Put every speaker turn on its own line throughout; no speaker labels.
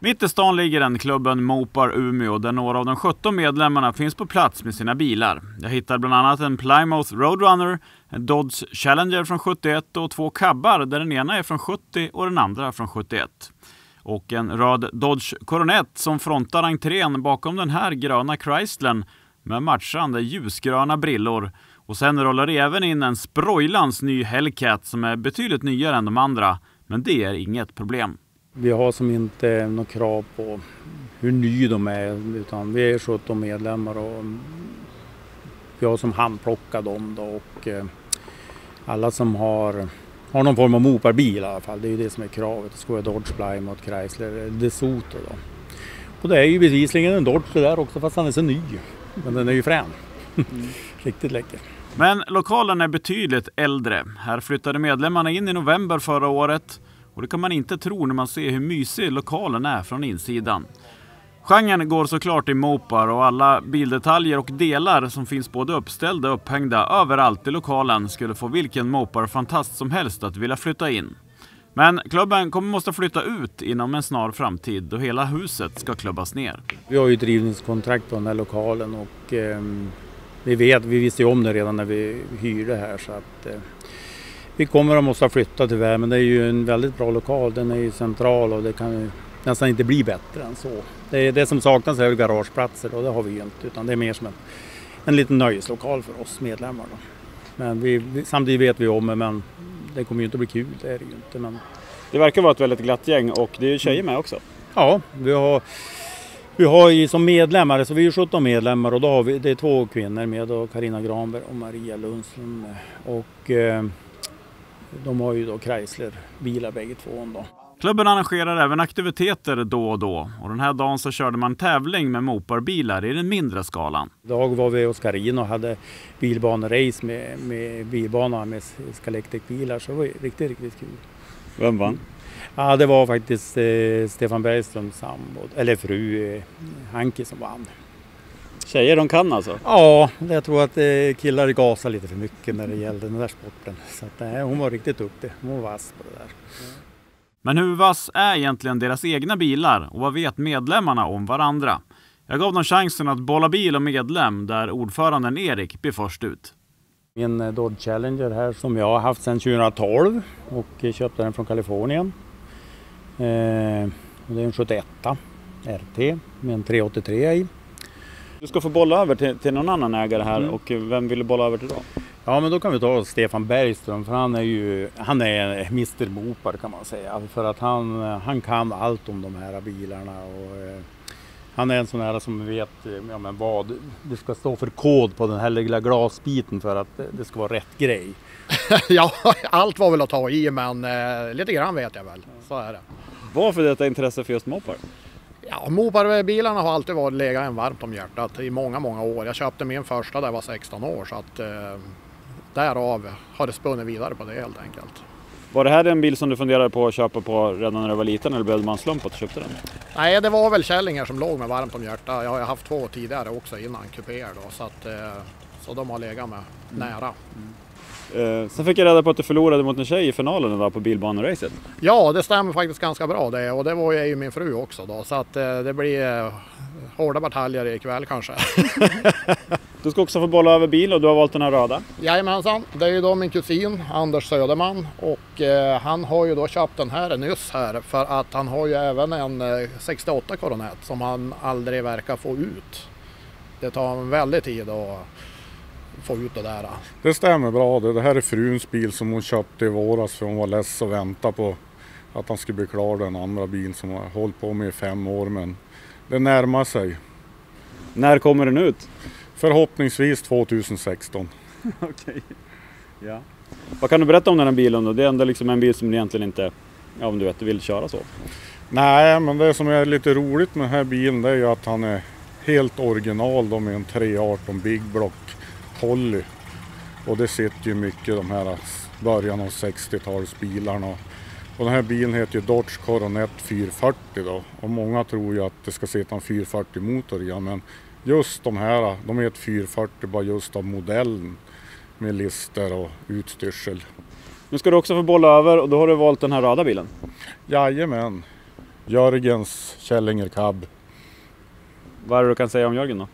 Mitt i stan ligger den, klubben Mopar Umeå, där några av de 17 medlemmarna finns på plats med sina bilar. Jag hittar bland annat en Plymouth Roadrunner, en Dodge Challenger från 71 och två cabbar där den ena är från 70 och den andra från 71. Och en röd Dodge Coronet som frontar entrén bakom den här gröna Chryslern med matchande ljusgröna brillor. Och sen rullar det även in en sprojlans ny Hellcat som är betydligt nyare än de andra. Men det är inget problem.
Vi har som inte något krav på hur ny de är utan vi är 17 medlemmar och vi har som handplockat dem då och eh, alla som har, har någon form av moparbil i alla fall, det är ju det som är kravet. Det ska vara Dodge Plymouth, Chrysler, DeSoto då. Och det är ju bevisligen en Dodge det där också fast han är så ny. Men den är ju frän. Mm. Riktigt läcker.
Men lokalen är betydligt äldre. Här flyttade medlemmarna in i november förra året och det kan man inte tro när man ser hur mysig lokalen är från insidan. Genren går såklart i mopar och alla bildetaljer och delar som finns både uppställda och upphängda överallt i lokalen skulle få vilken moparfantast som helst att vilja flytta in. Men klubben kommer måste flytta ut inom en snar framtid då hela huset ska klubbas ner.
Vi har ju drivningskontrakt på den här lokalen och eh, vi vet, vi visste ju om det redan när vi hyrde här så att eh, vi kommer att måste flytta tyvärr men det är ju en väldigt bra lokal. Den är ju central och det kan ju nästan inte bli bättre än så. Det, det som saknas är garageplatser och det har vi ju inte utan det är mer som en, en liten nöjeslokal för oss medlemmar. Då. Men vi, samtidigt vet vi om det men det kommer ju inte att bli kul, det är det ju inte. Men...
Det verkar vara ett väldigt glatt gäng och det är ju tjejer med också.
Ja, vi har vi har ju som medlemmar, så vi är 17 medlemmar och då har vi, det är två kvinnor med, Karina Granberg och Maria Lundström. Och eh, de har ju då Chrysler-bilar bägge två. Då.
Klubben arrangerar även aktiviteter då och då och den här dagen så körde man tävling med moparbilar i den mindre skalan.
Idag var vi hos Karin och hade bilbanerace med, med bilbana med Scalectic-bilar så det var riktigt, riktigt kul.
Vem vann?
Ja, det var faktiskt eh, Stefan Bergströms sambo, eller fru eh, Hanke som vann.
Tjejer de kan alltså?
Ja, jag tror att eh, killar gasar lite för mycket när det gäller den där sporten. Så att, nej, hon var riktigt duktig. Hon var vass på det där.
Men hur vass är egentligen deras egna bilar och vad vet medlemmarna om varandra? Jag gav dem chansen att bolla bil och medlem där ordföranden Erik blir först ut.
Min eh, Dodge Challenger här som jag har haft sedan 2012 och köpte den från Kalifornien. Eh, det är en 71 RT med en 383 i.
Du ska få bolla över till, till någon annan ägare här mm. och vem vill du bolla över till då?
Ja men då kan vi ta Stefan Bergström för han är ju han är Mr Mopar kan man säga. För att han, han kan allt om de här bilarna. Och, eh, han är en sån här som vet ja, men vad det ska stå för kod på den här lilla glasbiten för att det ska vara rätt grej.
ja, allt var väl att ta i men eh, lite grann vet jag väl. Så är det.
Varför detta intresse för just mopar?
Ja, Moparbilarna har alltid varit legat en varmt om hjärtat i många, många år. Jag köpte min första där jag var 16 år så att eh, därav har det spunnit vidare på det helt enkelt.
Var det här en bil som du funderade på att köpa på redan när du var liten eller det man slump att du köpte den?
Nej, det var väl Källinger som låg med varmt om hjärtat. Jag har haft två tidigare också innan kupéer då så att eh, så de har legat med nära. Mm.
Eh, sen fick jag reda på att du förlorade mot en tjej i finalen idag på bilbaneracet.
Ja, det stämmer faktiskt ganska bra det och det var ju min fru också då så att eh, det blir eh, hårda bataljer ikväll kanske.
du ska också få bolla över bil och du har valt den här röda.
Jajamensan, det är ju då min kusin Anders Söderman och eh, han har ju då köpt den här nyss här för att han har ju även en eh, 68 Coronet som han aldrig verkar få ut. Det tar en väldig tid att få ut det där.
Det stämmer bra det. Det här är fruns bil som hon köpte i våras för hon var less och väntade på att han skulle bli klar den andra bilen som har hållit på med i fem år men det närmar sig.
När kommer den ut?
Förhoppningsvis 2016.
Okej. Okay. Ja. Vad kan du berätta om den här bilen då? Det är ändå liksom en bil som du egentligen inte, ja om du vet, vill köra så.
Nej, men det som är lite roligt med den här bilen det är ju att han är helt original då med en 318 Big Block Polly. Och det sitter ju mycket de här början av 60-talsbilarna. Och den här bilen heter ju Dodge Coronet 440 då. Och många tror ju att det ska sitta en 440 motor i men just de här, de heter 440 bara just av modellen. Med lister och utstyrsel.
Nu ska du också få bolla över och då har du valt den här röda bilen.
Jajamän. Jörgens Källinger Cab.
Vad är det du kan säga om Jörgen då?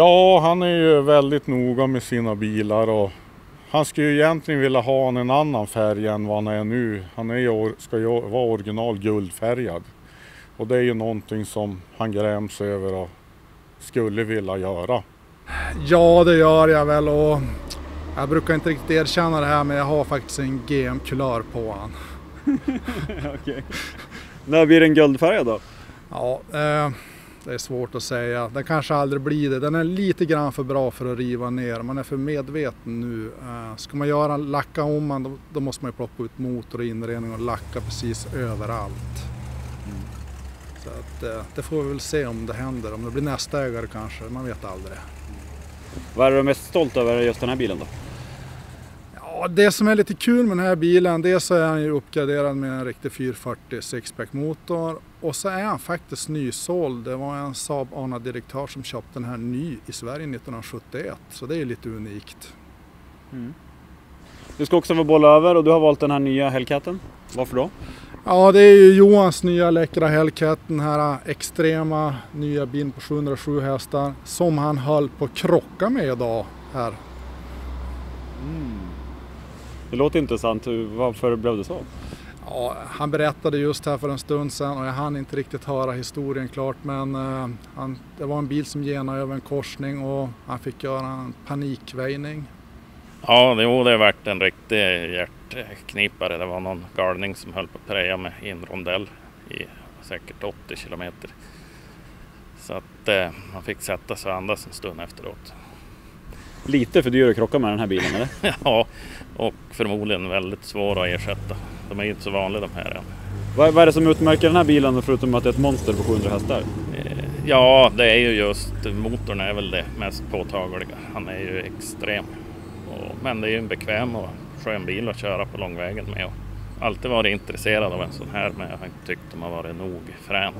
Ja, han är ju väldigt noga med sina bilar och han skulle ju egentligen vilja ha en annan färg än vad han är nu. Han är ju, ska ju vara original guldfärgad. Och det är ju någonting som han gräms över och skulle vilja göra.
Ja, det gör jag väl och jag brukar inte riktigt erkänna det här men jag har faktiskt en GM-kulör på han.
Okej. När blir den guldfärgad då?
Ja, eh, det är svårt att säga. Den kanske aldrig blir det. Den är lite grann för bra för att riva ner. Man är för medveten nu. Eh, ska man göra lacka om man då, måste man ju plocka ut motor och inredning och lacka precis överallt. Så att, eh, det får vi väl se om det händer. Om det blir nästa ägare kanske. Man vet aldrig.
Vad är du mest stolt över just den här bilen då?
Ja, det som är lite kul med den här bilen, dels så är ju uppgraderad med en riktig 440 sixpack motor och så är han faktiskt nysåld. Det var en Saab ANA-direktör som köpte den här ny i Sverige 1971, så det är lite unikt.
Du ska också få bolla över och du har valt den här nya Hellcaten. Varför då?
Ja, det är ju Johans nya läckra Hellcat, den här extrema nya bilen på 707 hästar som han höll på att krocka med idag här.
Det låter intressant. Varför blev det så?
Ja, han berättade just här för en stund sedan och jag hann inte riktigt höra historien klart men eh, han, det var en bil som genade över en korsning och han fick göra en panikväjning.
Ja, det, det varit en riktig hjärtknipare. Det var någon galning som höll på att preja med i en rondell i säkert 80 kilometer. Så att eh, man fick sätta sig och andas en stund efteråt.
Lite för dyr att krocka med den här bilen eller?
ja, och förmodligen väldigt svår att ersätta. De är ju inte så vanliga de här än.
Vad, vad är det som utmärker den här bilen förutom att det är ett monster på 700 hästar?
Eh, Ja, det är ju just motorn är väl det mest påtagliga. Han är ju extrem. Och, men det är ju en bekväm och skön bil att köra på långvägen med. Och alltid varit intresserad av en sån här men jag har inte tyckt de har varit nog frän.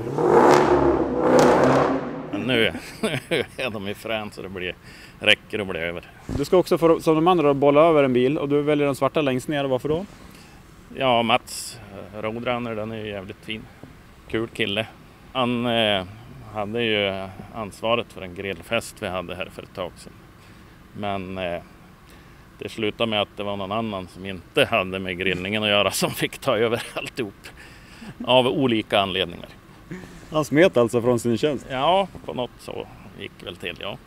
Men nu, nu är de ju frän så det blir, räcker att bli över.
Du ska också få, som de andra bolla över en bil och du väljer den svarta längst ner. Varför då?
Ja, Mats Roadrunner, den är ju jävligt fin. Kul kille. Han eh, hade ju ansvaret för en grillfest vi hade här för ett tag sedan. Men eh, det slutade med att det var någon annan som inte hade med grillningen att göra som fick ta över alltihop. Av olika anledningar.
Han smet alltså från sin tjänst.
Ja, på något så gick väl till, ja.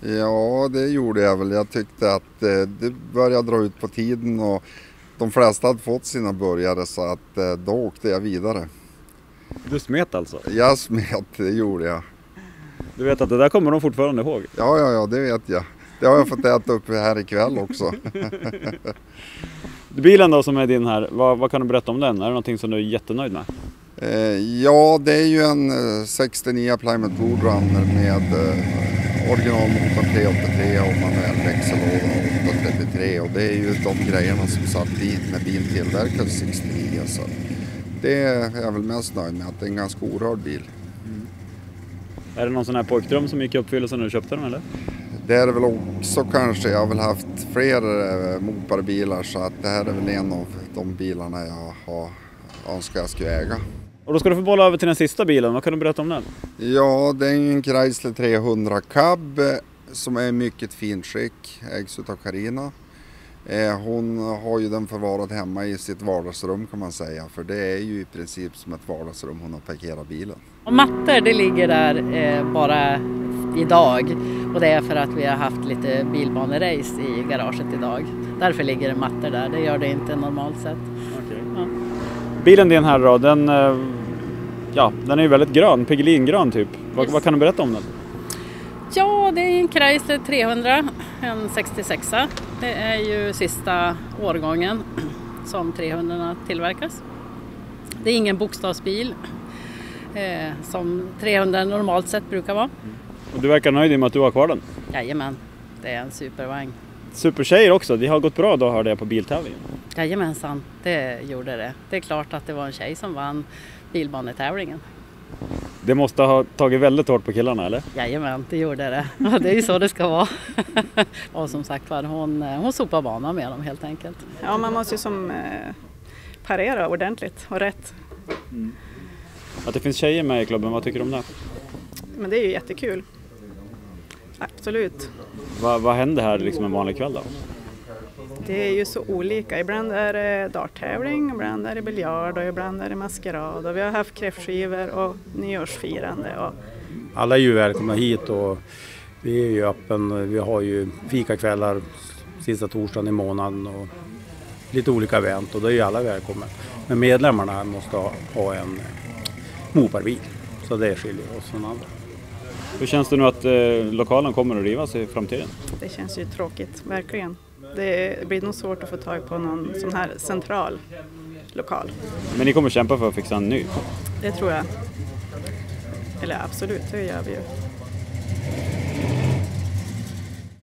Ja, det gjorde jag väl. Jag tyckte att eh, det började dra ut på tiden och de flesta hade fått sina burgare så att eh, då åkte jag vidare.
Du smet alltså?
Jag smet, det gjorde jag.
Du vet att det där kommer de fortfarande ihåg?
Ja, ja, ja, det vet jag. Det har jag fått äta upp här ikväll också.
Bilen då som är din här, vad, vad kan du berätta om den? Är det någonting som du är jättenöjd med?
Eh, ja, det är ju en eh, 69 Plymouth Roadrunner med eh, originalmotor 383 och manuell växellåda 833 och det är ju de grejerna som satt i när bilen tillverkades 69 så det är jag väl mest nöjd med att det är en ganska orörd bil.
Är det någon sån här pojkdröm som gick i uppfyllelse när du köpte den eller?
Det är det väl också kanske. Jag har väl haft fler eh, moparbilar så att det här är väl en av de bilarna jag har önskat jag skulle äga.
Och då ska du få bolla över till den sista bilen, vad kan du berätta om den?
Ja, det är en Chrysler 300 Cab eh, som är i mycket fint skick, ägs utav Carina. Eh, Hon har ju den förvarad hemma i sitt vardagsrum kan man säga, för det är ju i princip som ett vardagsrum hon har parkerat bilen.
Och mattor det ligger där eh, bara idag och det är för att vi har haft lite bilbanerace i garaget idag. Därför ligger det mattor där, det gör det inte normalt sett. Ja.
Bilen din här då, den, eh, ja, den är ju väldigt grön, Piggelingrön typ. Vad,
Yes.
vad kan du berätta om den?
Ja, det är en Chrysler 300, en 66 Det är ju sista årgången som 300 tillverkas. Det är ingen bokstavsbil eh, som 300 normalt sett brukar vara.
Och du verkar nöjd med att du har kvar den.
Jajamän, det är en supervagn.
Supertjejer också, det har gått bra då hörde jag på biltävlingen.
Jajamensan, det gjorde det. Det är klart att det var en tjej som vann bilbanetävlingen.
Det måste ha tagit väldigt hårt på killarna eller?
Jajamän, det gjorde det. Det är ju så det ska vara. Och som sagt var, hon, hon sopar banan med dem helt enkelt.
Ja, man måste ju som eh, parera ordentligt och rätt.
Att det finns tjejer med i klubben, vad tycker du om det?
Men det är ju jättekul. Absolut.
Vad, vad händer här liksom en vanlig kväll då?
Det är ju så olika. Ibland är det darttävling, ibland är det biljard och ibland är det maskerad. Och vi har haft kräftskivor och nyårsfirande. Och
Alla är ju välkomna hit och vi är ju öppen. Vi har ju fikakvällar sista torsdagen i månaden och lite olika event och då är ju alla välkomna. Men medlemmarna måste ha, ha en moparbil så det skiljer oss från andra.
Hur känns det nu att eh, lokalen kommer att rivas i framtiden?
det känns ju tråkigt, verkligen. Det blir nog svårt att få tag på någon sån här central lokal.
Men ni kommer kämpa för att fixa en ny?
Det tror jag. Eller absolut, det gör vi ju.